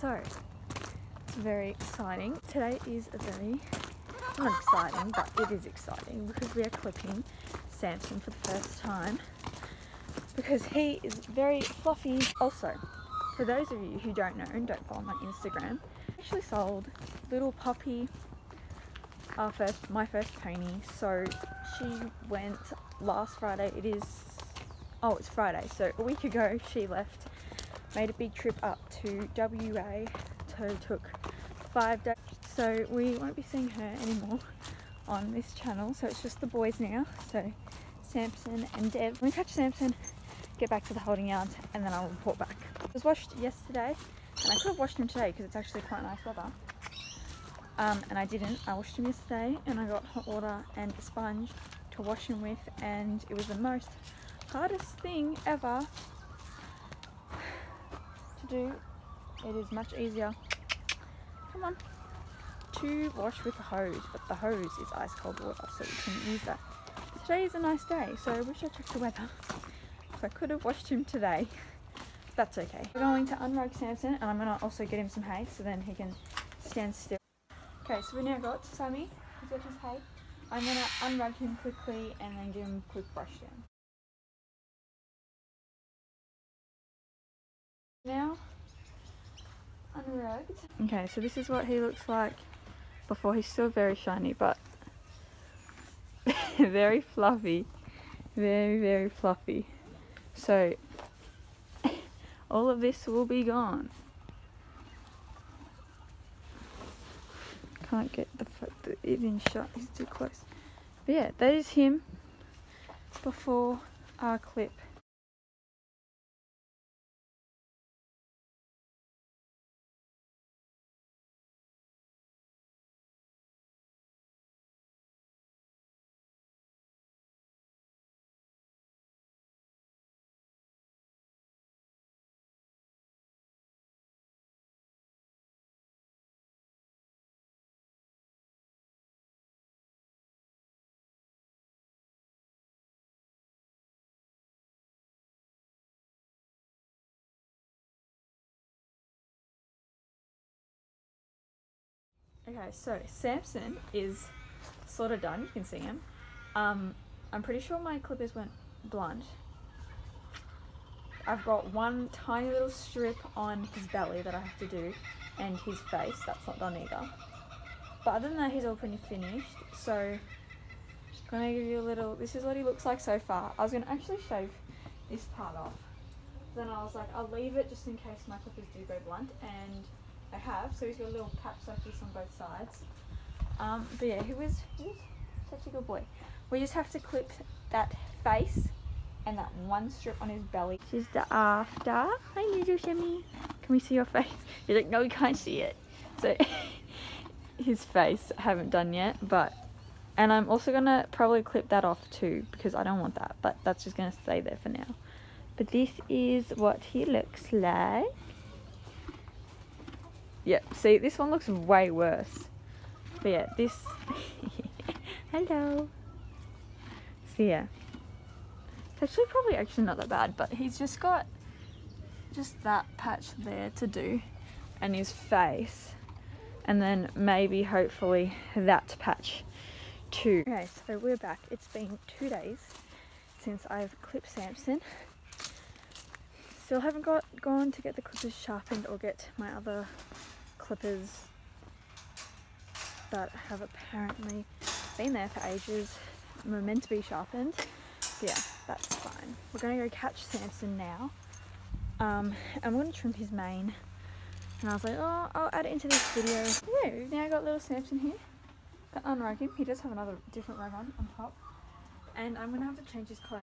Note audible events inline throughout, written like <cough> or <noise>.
So, it's very exciting. Today is a very, not exciting, but it is exciting because we are clipping Samson for the first time because he is very fluffy. Also, for those of you who don't know and don't follow my Instagram, I actually sold little puppy our first my first pony so she went last friday it is oh it's friday so a week ago she left made a big trip up to wa so took five days so we won't be seeing her anymore on this channel. So it's just the boys now. So samson and dev we catch samson get back to the holding yard and then i'll report back. I was washed yesterday and i could have washed him today because it's actually quite nice weather. Um, and I didn't. I washed him yesterday and I got hot water and a sponge to wash him with and it was the most hardest thing ever to do. It is much easier, come on, to wash with the hose, but the hose is ice cold water so we couldn't use that. Today is a nice day so I wish I checked the weather. So I could have washed him today. That's okay. We're going to unrug Samson and I'm going to also get him some hay so then he can stand still. Okay, so we now got Sammy. He's got his hay. I'm gonna unrug him quickly and then give him a quick brush down. Now, unrugged. Okay, so this is what he looks like before. He's still very shiny, but <laughs> very fluffy. Very, very fluffy. So, <laughs> all of this will be gone. can't get the that it in shot. He's too close. But yeah, that is him before our clip. Okay, so Samson is sort of done. You can see him. Um, I'm pretty sure my clippers went blunt. I've got one tiny little strip on his belly that I have to do and his face. That's not done either. But other than that, he's all pretty finished. So, I'm gonna give you a little. This is what he looks like so far. I was gonna actually shave this part off. Then I was like, I'll leave it just in case my clippers do go blunt and I have. So he's got a little patch like this on both sides. Um, but yeah, he was, he was such a good boy. We just have to clip that face and that one strip on his belly. This is the after. Hi, little Shimmy. Can we see your face? <laughs> He's like, no, we can't see it. So <laughs> his face I haven't done yet, but and I'm also gonna probably clip that off too because I don't want that, but that's just gonna stay there for now. But this is what he looks like. Yeah, see, this one looks way worse. But yeah, this... <laughs> Hello. So yeah. It's actually probably actually not that bad, but he's just got just that patch there to do and his face. And then maybe, hopefully, that patch too. Okay, so we're back. It's been two days since I've clipped Samson. Still haven't got gone to get the clippers sharpened or get my other clippers that have apparently been there for ages were meant to be sharpened. Yeah, that's fine. We're gonna go catch Samson now. Um, I'm gonna trim his mane. And I was like, oh, I'll add it into this video. Yeah, we've now got little Samson here. Got unrug him. He does have another different rug on, on top. And I'm gonna have to change his clothes.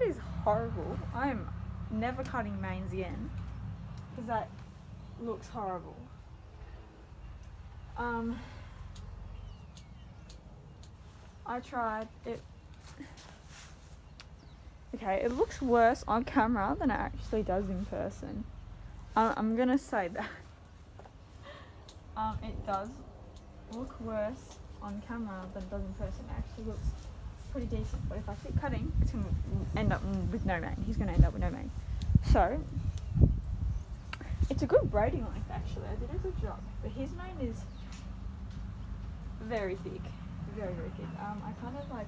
That is horrible. I'm never cutting manes again because that looks horrible. Um, I tried it. Okay, it looks worse on camera than it actually does in person. Uh, I'm gonna say that. <laughs> Um, it does look worse on camera than it does in person. It actually looks pretty decent, but if I keep cutting, it's gonna end up with no mane. He's gonna end up with no mane. So, it's a good braiding length actually. I did a good job, but his mane is very thick, very very thick. Um, I kind of like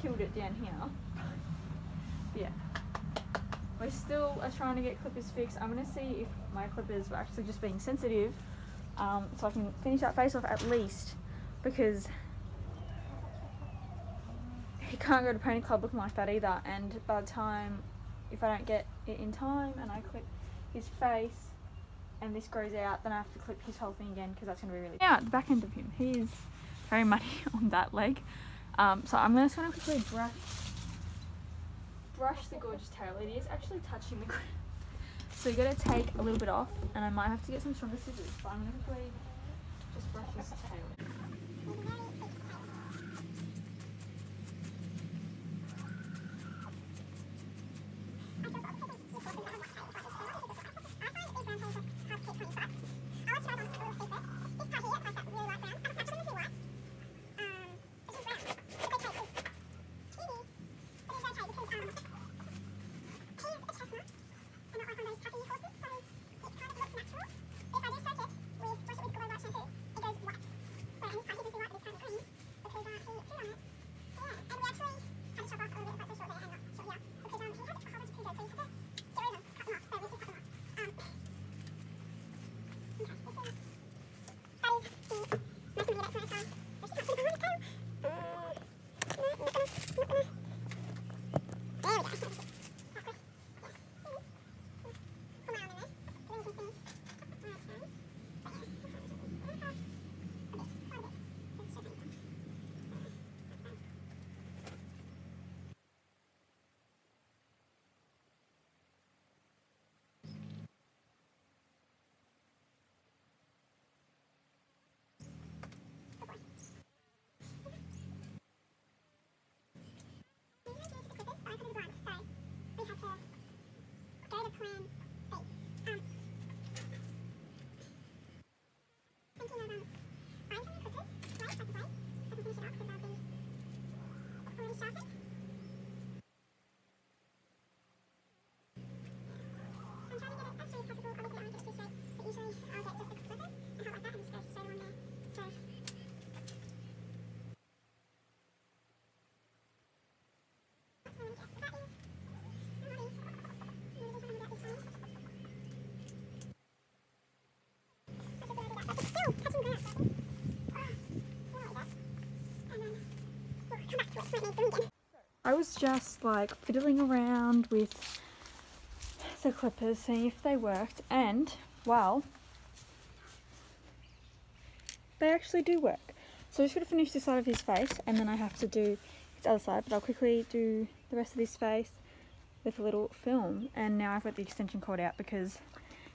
killed it down here. yeah, we still are trying to get clippers fixed. I'm gonna see if my clippers were actually just being sensitive, um, so I can finish that face off at least because he can't go to pony club looking like that either. And by the time, if I don't get it in time and I clip his face and this grows out, then I have to clip his whole thing again because that's going to be really. Yeah, the back end of him. He is very muddy <laughs> on that leg. Um, so I'm going to quickly brush brush the gorgeous tail. It is actually touching the ground. <laughs> So you're going to take a little bit off and I might have to get some stronger scissors, but I'm going to quickly just brush his tail. Batman. I was just like fiddling around with the clippers, seeing if they worked, and well, they actually do work. So I'm just going to finish this side of his face, and then I have to do his other side, but I'll quickly do the rest of his face with a little film, and now I've got the extension cord out because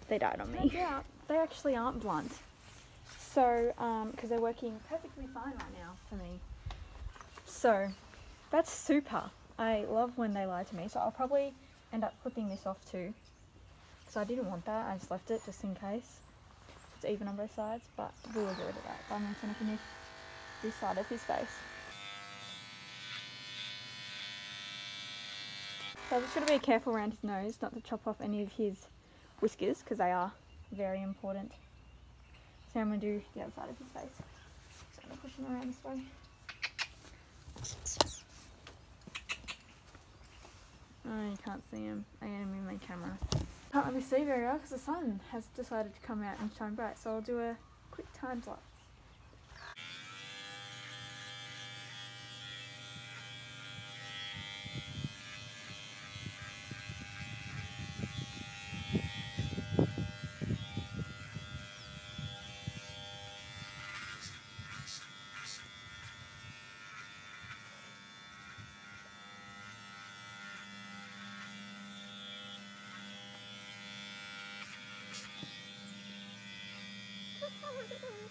they died on me. Yeah, they actually aren't blunt. So, because um, they're working perfectly fine right now for me. So, that's super. I love when they lie to me, so I'll probably end up clipping this off too. Because I didn't want that, I just left it just in case. It's even on both sides, but we will get rid of that. But I'm going to finish this side of his face. So I'm just going to be careful around his nose, not to chop off any of his whiskers, because they are very important. So I'm going to do the other side of his face. So I'm going to push him around this way. Oh, you can't see him. I am in my camera. Can't really see very well because the sun has decided to come out and shine bright. So I'll do a quick time lapse. Has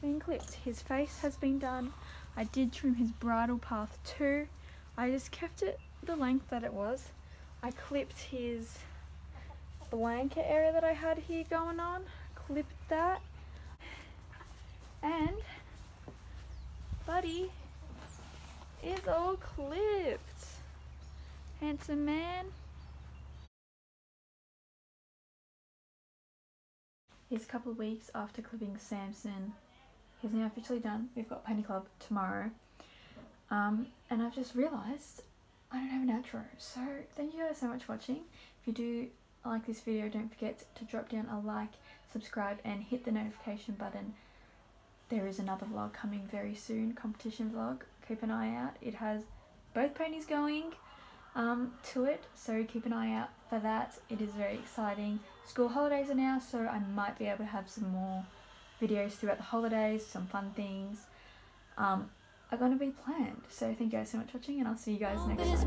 been clipped. His face has been done. I did trim his bridle path too. I just kept it the length that it was. I clipped his blanket area that I had here going on. Clipped that. And Buddy is all clipped. Handsome man. It's a couple of weeks after clipping Samson He's now officially done. We've got Pony Club tomorrow. Um, and I've just realised I don't have an outro. So thank you guys so much for watching. If you do like this video, don't forget to drop down a like, subscribe and hit the notification button. There is another vlog coming very soon, competition vlog. Keep an eye out. It has both ponies going um, to it, so keep an eye out for that. It is very exciting. School holidays are now, so I might be able to have some more videos throughout the holidays, some fun things um, are going to be planned. So thank you guys so much for watching and I'll see you guys next time.